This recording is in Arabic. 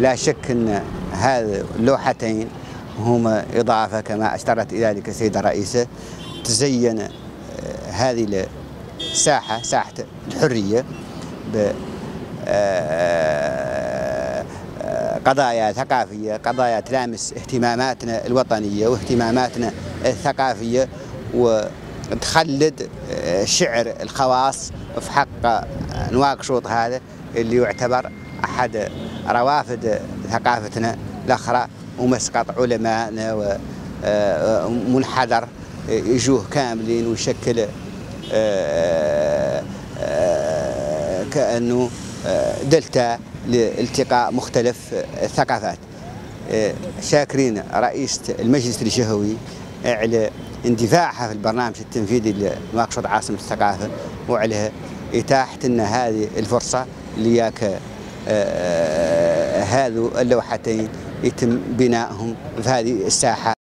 لا شك أن هذه اللوحتين هما إضافة كما أشرت إلى ذلك السيدة الرئيسة تزين هذه الساحة ساحة الحرية ب قضايا ثقافية قضايا تلامس اهتماماتنا الوطنية واهتماماتنا الثقافية وتخلد شعر الخواص في حق نواقشوط هذا اللي يعتبر أحد روافد ثقافتنا الأخرى ومسقط علمائنا ومنحدر يجوه كاملين ويشكل كأنه دلتا لالتقاء مختلف الثقافات. شاكرين رئيسة المجلس الشهوي على اندفاعها في البرنامج التنفيذي لمقصد عاصمة الثقافة وعلى إتاحة لنا هذه الفرصة لياك هذو اللوحتين يتم بنائهم في هذه الساحة.